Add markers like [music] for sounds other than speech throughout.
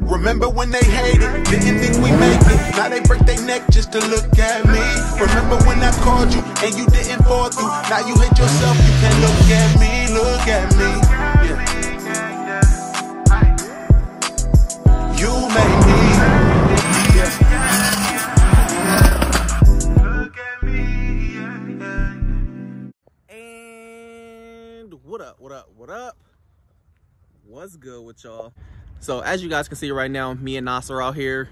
Remember when they hated, didn't think we make it. Now they break their neck just to look at me. Remember when I called you and you didn't fall through. Now you hate yourself, you can't look at me, look at me. Yeah. You made me. What up, what up. What's good with y'all? So as you guys can see right now, me and Nas are out here.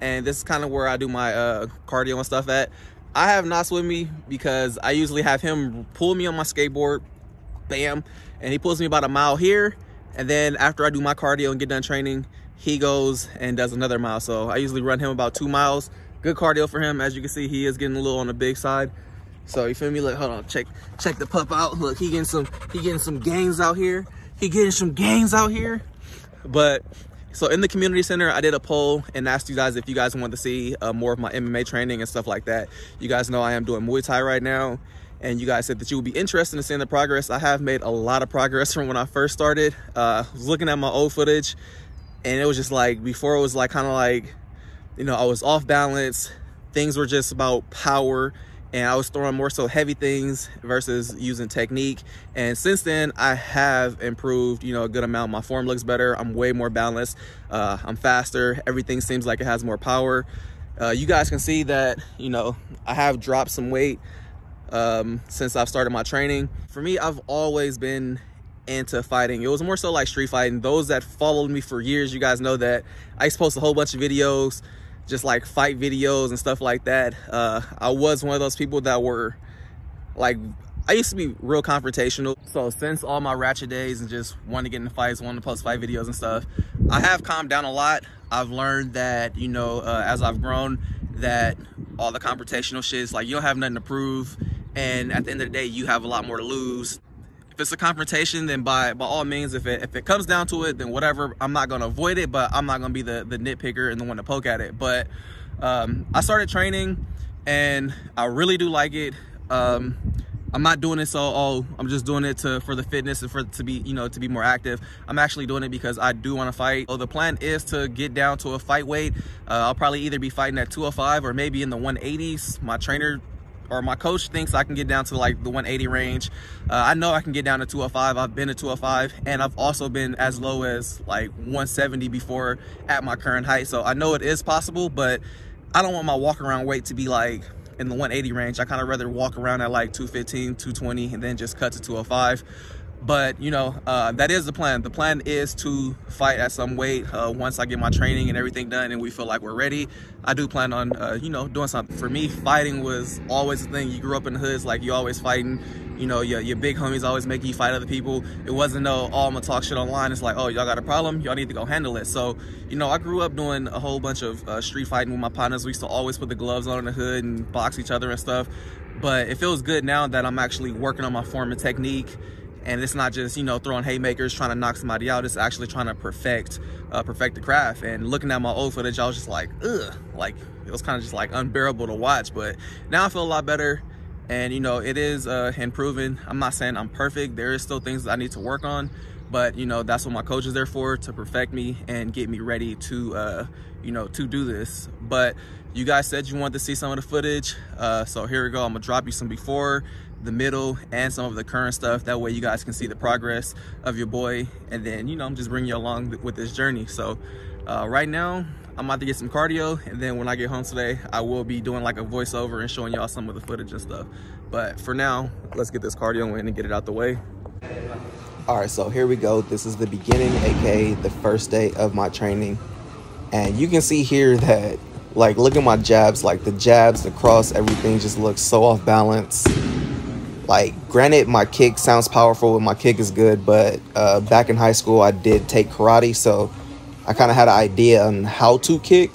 And this is kind of where I do my uh, cardio and stuff at. I have Nas with me because I usually have him pull me on my skateboard. Bam. And he pulls me about a mile here. And then after I do my cardio and get done training, he goes and does another mile. So I usually run him about two miles. Good cardio for him. As you can see, he is getting a little on the big side. So you feel me? Look, hold on, check check the pup out. Look, he getting some he getting some gains out here. He getting some gains out here. But so in the community center, I did a poll and asked you guys if you guys want to see uh, more of my MMA training and stuff like that. You guys know I am doing Muay Thai right now. And you guys said that you would be interested in seeing the progress. I have made a lot of progress [laughs] from when I first started. Uh, I was looking at my old footage and it was just like, before it was like kind of like, you know, I was off balance. Things were just about power and I was throwing more so heavy things versus using technique. And since then, I have improved, you know, a good amount. My form looks better. I'm way more balanced. Uh, I'm faster. Everything seems like it has more power. Uh, you guys can see that, you know, I have dropped some weight um, since I've started my training. For me, I've always been into fighting. It was more so like street fighting. Those that followed me for years, you guys know that I used to post a whole bunch of videos just like fight videos and stuff like that. Uh, I was one of those people that were like, I used to be real confrontational. So since all my ratchet days and just wanting to get into fights, wanting to post fight videos and stuff, I have calmed down a lot. I've learned that, you know, uh, as I've grown, that all the confrontational shit is like, you don't have nothing to prove. And at the end of the day, you have a lot more to lose if it's a confrontation, then by by all means, if it if it comes down to it, then whatever. I'm not gonna avoid it, but I'm not gonna be the the nitpicker and the one to poke at it. But um, I started training, and I really do like it. Um, I'm not doing it so oh I'm just doing it to for the fitness and for to be you know to be more active. I'm actually doing it because I do want to fight. So the plan is to get down to a fight weight. Uh, I'll probably either be fighting at 205 or maybe in the 180s. My trainer or my coach thinks I can get down to like the 180 range. Uh, I know I can get down to 205. I've been to 205 and I've also been as low as like 170 before at my current height. So I know it is possible, but I don't want my walk around weight to be like in the 180 range. I kind of rather walk around at like 215, 220 and then just cut to 205 but you know uh, that is the plan. The plan is to fight at some weight uh, once i get my training and everything done and we feel like we're ready. I do plan on uh, you know doing something. For me fighting was always a thing. You grew up in the hoods like you always fighting. You know your, your big homies always make you fight other people. It wasn't no oh i'm gonna talk shit online. It's like oh y'all got a problem? Y'all need to go handle it. So you know i grew up doing a whole bunch of uh, street fighting with my partners. We used to always put the gloves on in the hood and box each other and stuff. But it feels good now that i'm actually working on my form and technique and it's not just you know throwing haymakers trying to knock somebody out. It's actually trying to perfect uh, perfect the craft. And looking at my old footage i was just like ugh. Like it was kind of just like unbearable to watch. But now i feel a lot better. And you know it is uh, improving. I'm not saying i'm perfect. There is still things that i need to work on. But you know that's what my coach is there for to perfect me and get me ready to uh, you know to do this. But you guys said you wanted to see some of the footage. Uh, so here we go. I'm gonna drop you some before the middle and some of the current stuff. That way you guys can see the progress of your boy. And then you know i'm just bringing you along with this journey. So uh, right now i'm about to get some cardio. And then when i get home today i will be doing like a voiceover and showing y'all some of the footage and stuff. But for now let's get this cardio in and get it out the way. All right so here we go. This is the beginning aka the first day of my training. And you can see here that like look at my jabs. Like the jabs the cross everything just looks so off balance like granted my kick sounds powerful and my kick is good but uh, back in high school i did take karate so i kind of had an idea on how to kick.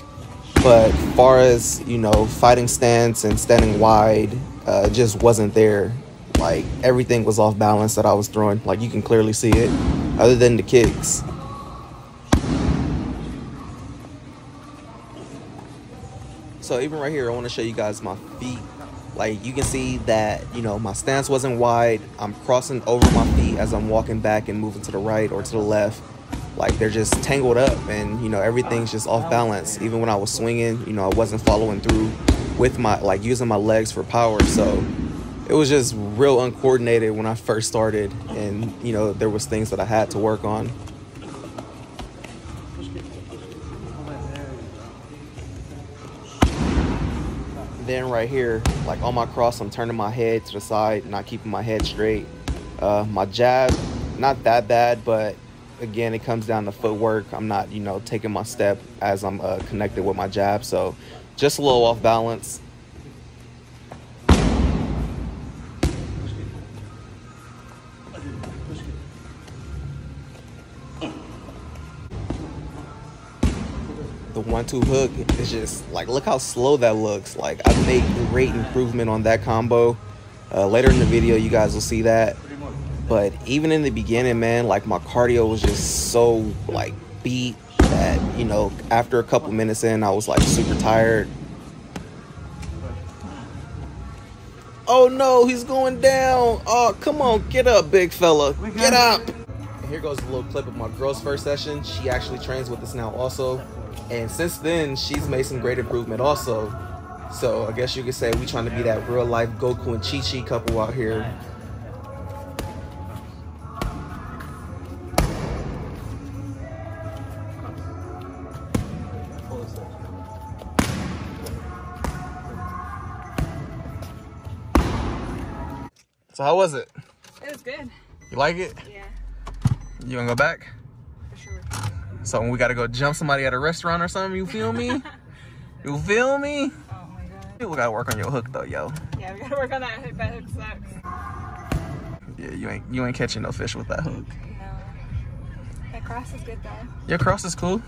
But far as you know fighting stance and standing wide uh, just wasn't there. Like everything was off balance that i was throwing. Like you can clearly see it other than the kicks. So even right here i want to show you guys my feet Like you can see that, you know, my stance wasn't wide. I'm crossing over my feet as I'm walking back and moving to the right or to the left. Like they're just tangled up and, you know, everything's just off balance. Even when I was swinging, you know, I wasn't following through with my, like using my legs for power. So it was just real uncoordinated when I first started. And, you know, there was things that I had to work on. Then right here, like on my cross, I'm turning my head to the side, not keeping my head straight. Uh, my jab, not that bad, but again, it comes down to footwork. I'm not, you know, taking my step as I'm uh, connected with my jab. So just a little off balance. One-two hook is just like look how slow that looks. Like i've made great improvement on that combo. Uh, later in the video you guys will see that. But even in the beginning man like my cardio was just so like beat that you know after a couple minutes in i was like super tired. Oh no he's going down. Oh come on get up big fella. Get up. and here goes a little clip of my girl's first session. She actually trains with us now also and since then, she's made some great improvement also. So I guess you could say we trying to be that real life Goku and Chi Chi couple out here. So how was it? It was good. You like it? Yeah. You wanna go back? So when we gotta go jump somebody at a restaurant or something, you feel me? [laughs] you feel me? Oh my god. We gotta work on your hook though, yo. Yeah, we gotta work on that hook. That hook sucks. Yeah, you ain't you ain't catching no fish with that hook. No. That cross is good though. Your cross is cool.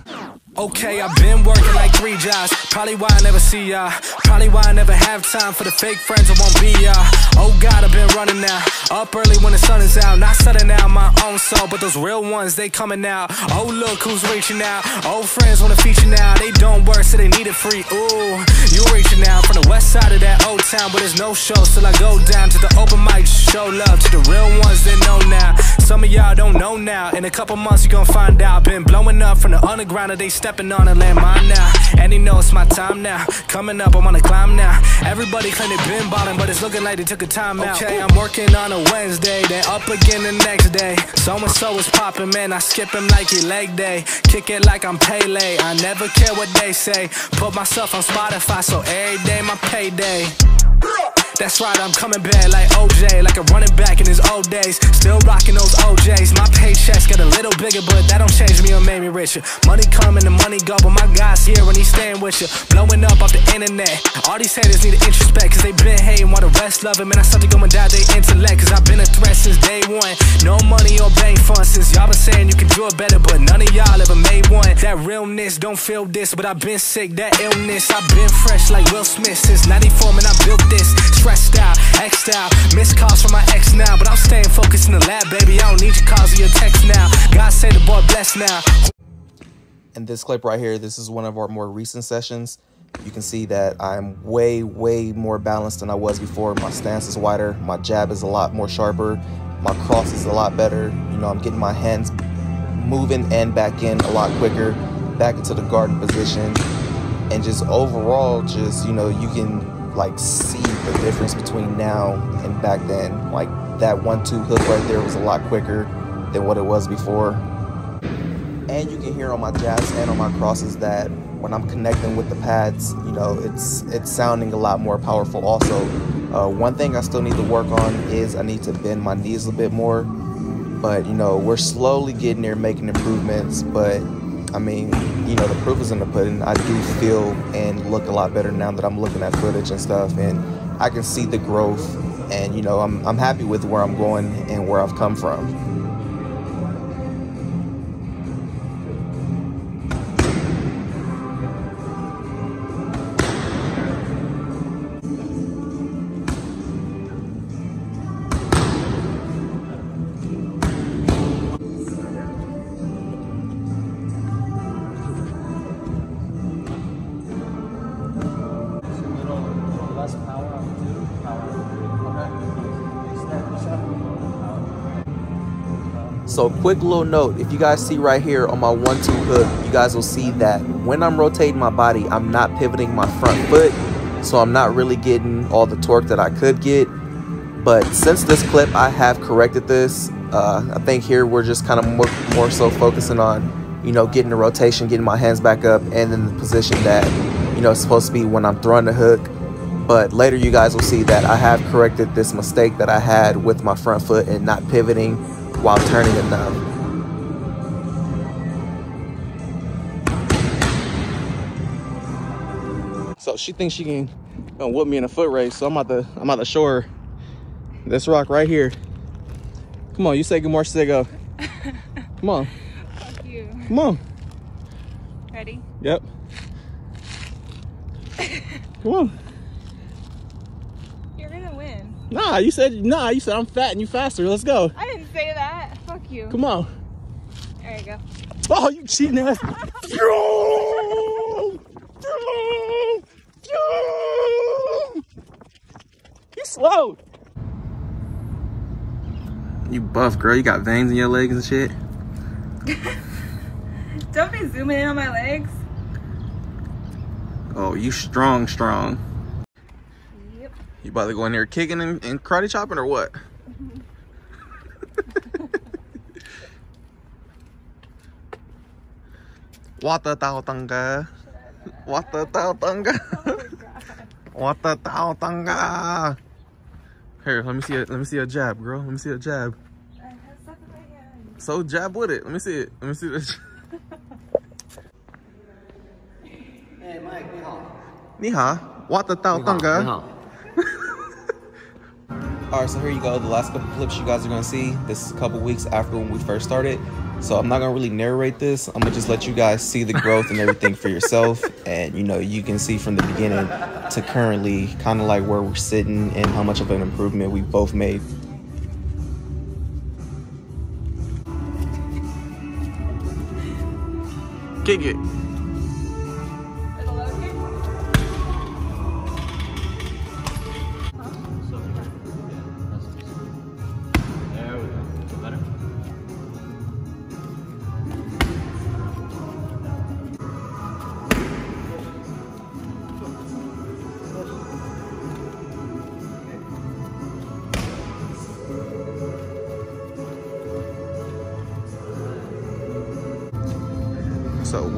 Okay, I've been working like three jobs. Probably why I never see ya. Probably why I never have time for the fake friends I won't be ya. Oh God, I've been running now. Up early when the sun is out. Not setting out my own soul, but those real ones, they coming out. Oh, look who's reaching out. Old friends wanna feature now. They don't work, so they need it free. Ooh, you reaching out from the west side of that old town, but there's no show till I go down to the open mic. Show love to the real ones that know now. Some of y'all don't know now. In a couple months, you gon' find out. Been blowing up from the underground, and they stepping on a landmine now. And he know it's my time now. Coming up, I'm on a climb now. Everybody claim they been ballin', but it's looking like they took a time out. Okay, I'm working on a Wednesday, then up again the next day. So and so is popping, man. I skip him like he leg day. Kick it like I'm Pele. I never care what they say. Put myself on Spotify, so every day my payday. That's right, I'm coming back like OJ, like a running back in his old days. Still rocking those OJs. My paychecks get a little bigger, but that don't change me or make me richer. Money come and the money go, but my guy's here when he's staying with you. Blowing up off the internet. All these haters need to introspect, cause they been hating while the rest love him. And I start to go and die they intellect, cause I've been a threat since day one. No money or bank funds, since y'all been saying you can do it better, but none of y'all ever made one. That realness don't feel this, but I've been sick, that illness. I've been fresh like Will Smith since 94, man, I built this. Stressed out, X'd out, missed calls from my ex now, but I'm staying focused in the lab, baby. I don't need your calls or your text now. God say the boy blessed now. In this clip right here, this is one of our more recent sessions. You can see that I'm way, way more balanced than I was before. My stance is wider, my jab is a lot more sharper, my cross is a lot better. You know, I'm getting my hands moving and back in a lot quicker, back into the guard position. And just overall, just, you know, you can like see the difference between now and back then. Like that one-two hook right there was a lot quicker than what it was before. And you can hear on my jabs and on my crosses that when I'm connecting with the pads, you know, it's it's sounding a lot more powerful. Also, uh, one thing I still need to work on is I need to bend my knees a bit more. But you know, we're slowly getting there, making improvements. But I mean, you know, the proof is in the pudding. I do feel and look a lot better now that I'm looking at footage and stuff, and I can see the growth. And you know, I'm I'm happy with where I'm going and where I've come from. So quick little note, if you guys see right here on my one two hook, you guys will see that when I'm rotating my body, I'm not pivoting my front foot. So I'm not really getting all the torque that I could get. But since this clip, I have corrected this. Uh, I think here we're just kind of more, more so focusing on, you know, getting the rotation, getting my hands back up and in the position that, you know, it's supposed to be when I'm throwing the hook. But later you guys will see that I have corrected this mistake that I had with my front foot and not pivoting while turning enough. So she thinks she can gonna whoop me in a foot race. So I'm about to I'm about to show her this rock right here. Come on, you say good morning, Sigo. [laughs] Come on, Fuck you. come on. Ready? Yep. [laughs] Come on. You're gonna win. Nah, you said nah. You said I'm fat and you faster. Let's go. I didn't say that. Fuck you. Come on. There you go. Oh, you cheating ass. Yo! Yo! Yo! You slow. You buff, girl. You got veins in your legs and shit. [laughs] Don't be zooming in on my legs. Oh, you strong, strong. Yep. You about to go in there kicking and, and karate chopping or what? water tao tanga water tao tanga [laughs] water tao tanga here let me see it let me see a jab girl. Let me see a jab. So jab with it. Let me see it. Let me see this hey mike 你好 water tao tanga [laughs] all right so here you go. The last couple clips you guys are gonna see this is a couple weeks after when we first started. So I'm not gonna really narrate this. I'm gonna just let you guys see the growth and everything for yourself. [laughs] And you know, you can see from the beginning to currently kind of like where we're sitting and how much of an improvement we've both made. Kick it.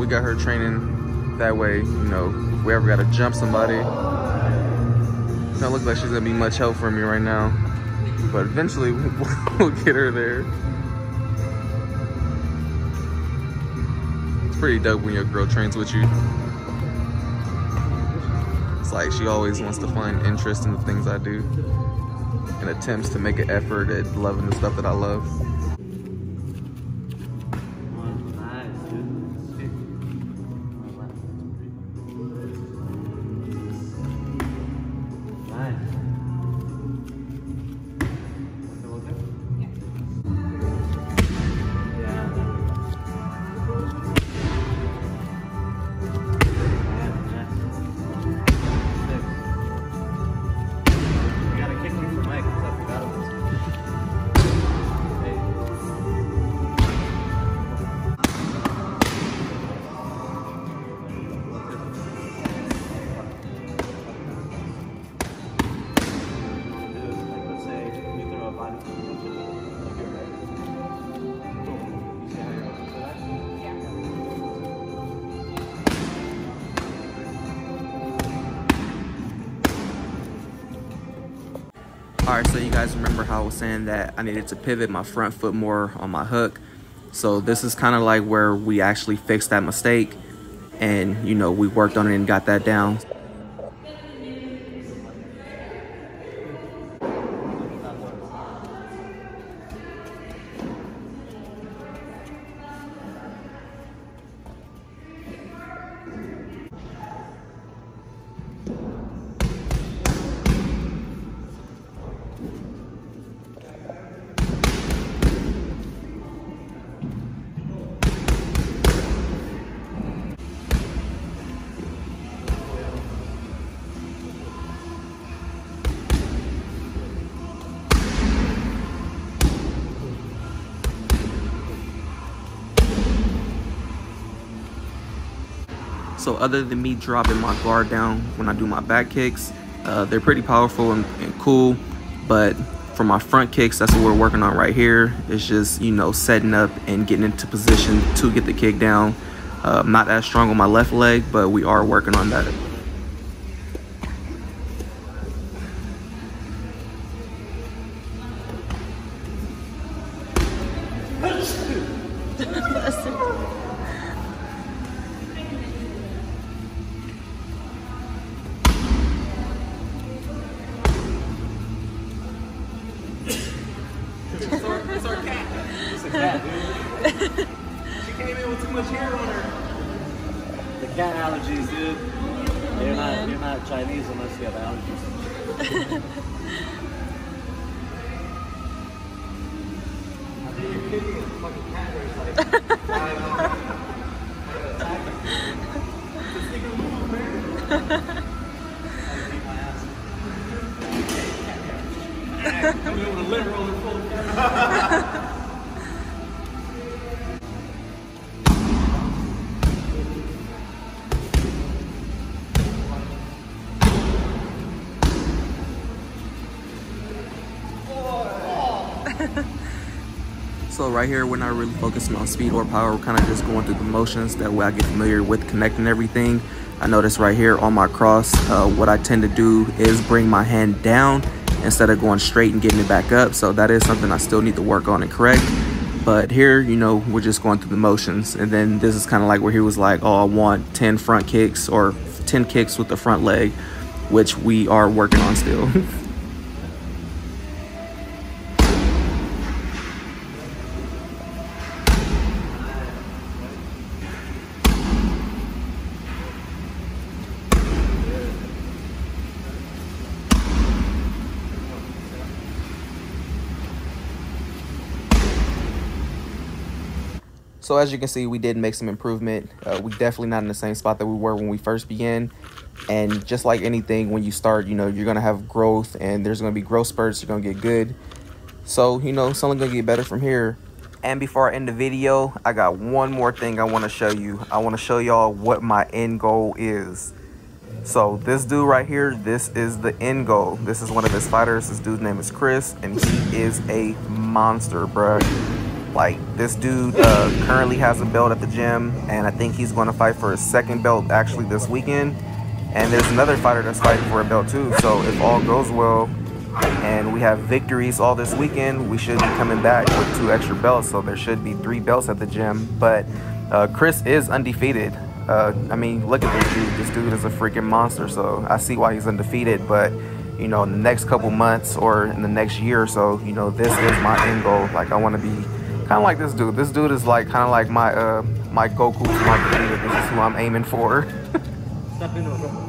Got her training that way, you know, we ever gotta jump somebody. Don't look like she's gonna be much help for me right now. But eventually [laughs] we'll get her there. It's pretty dope when your girl trains with you. It's like she always wants to find interest in the things I do and attempts to make an effort at loving the stuff that I love. Saying that I needed to pivot my front foot more on my hook. So this is kind of like where we actually fixed that mistake and you know, we worked on it and got that down. So other than me dropping my guard down when I do my back kicks, uh, they're pretty powerful and, and cool. But for my front kicks, that's what we're working on right here. It's just, you know, setting up and getting into position to get the kick down. Uh, not as strong on my left leg, but we are working on that. [laughs] Right here, we're not really focusing on speed or power. We're kind of just going through the motions. That way I get familiar with connecting everything. I notice right here on my cross, uh, what I tend to do is bring my hand down instead of going straight and getting it back up. So that is something I still need to work on and correct. But here, you know, we're just going through the motions. And then this is kind of like where he was like, oh, I want 10 front kicks or 10 kicks with the front leg, which we are working on still. [laughs] So as you can see, we did make some improvement. Uh, we definitely not in the same spot that we were when we first began. And just like anything, when you start, you know, you're gonna have growth, and there's gonna be growth spurts. You're gonna get good. So you know, it's only gonna get better from here. And before I end the video, I got one more thing I want to show you. I want to show y'all what my end goal is. So this dude right here, this is the end goal. This is one of his fighters. This dude's name is Chris, and he is a monster, bruh. Like this dude uh, currently has a belt at the gym, and I think he's going to fight for his second belt actually this weekend. And there's another fighter that's fighting for a belt too. So if all goes well, and we have victories all this weekend, we should be coming back with two extra belts. So there should be three belts at the gym. But uh, Chris is undefeated. Uh, I mean, look at this dude. This dude is a freaking monster. So I see why he's undefeated. But you know, in the next couple months or in the next year or so, you know, this is my end goal. Like I want to be kind of like this dude. This dude is like kind of like my uh my Goku my. This is who I'm aiming for. [laughs]